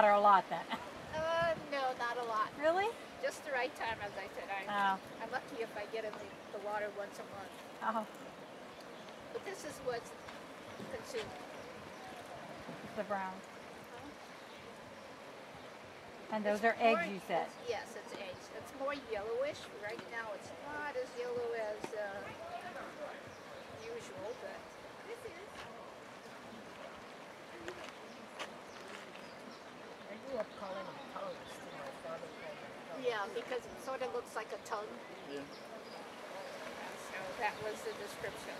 water a lot then. Uh, no, not a lot. Really? Just the right time, as I said. I, Oh. I'm lucky if I get in the, the water once a month. Oh, But this is what's consumed. the brown. And those are eggs, you said. Yes, it's eggs. It's more yellowish. Right now, it's not Yeah, because it sort of looks like a tongue. Yeah. So that was the description.